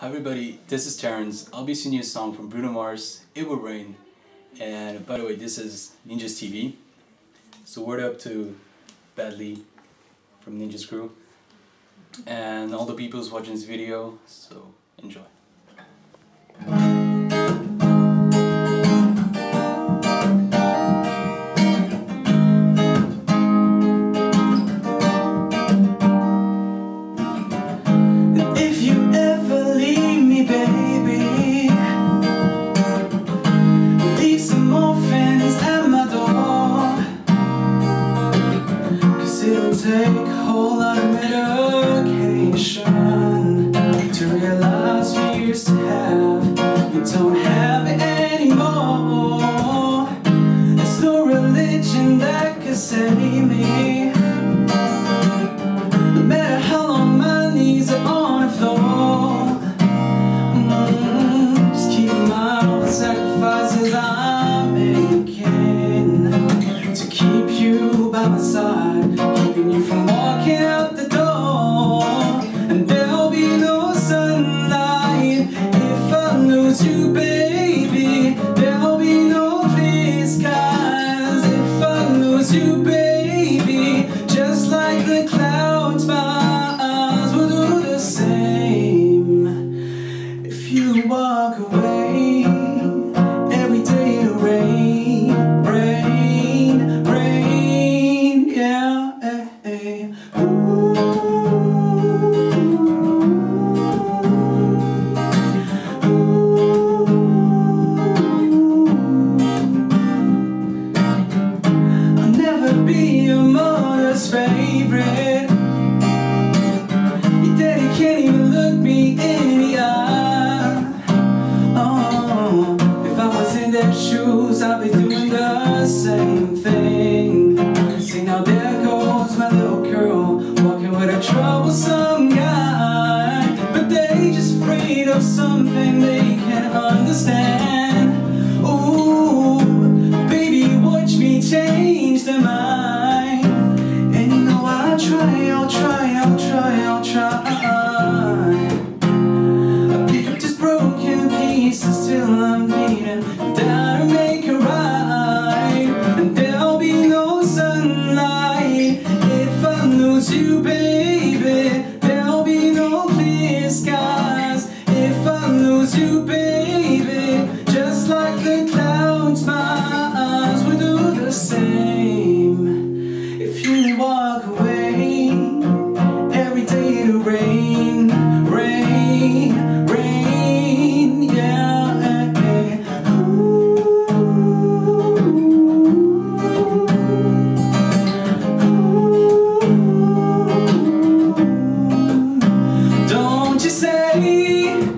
Hi everybody, this is Terence. I'll be singing a song from Bruno Mars, It Will Rain. And by the way, this is Ninjazz TV. So word up to Badly from Ninjazz Crew. And all the people who's watching this video, so enjoy. Take a whole lot of medication to realize we used to have. You don't have it anymore. There's no religion that could save me. Favorite. Your daddy can't even look me in the eye. Oh, if I was in their shoes I'd be doing the same thing troublesome guy But they just afraid of something they can't understand. Ooh, baby watch me change their mind. And you know I'll try, I'll try, I'll try, I'll try say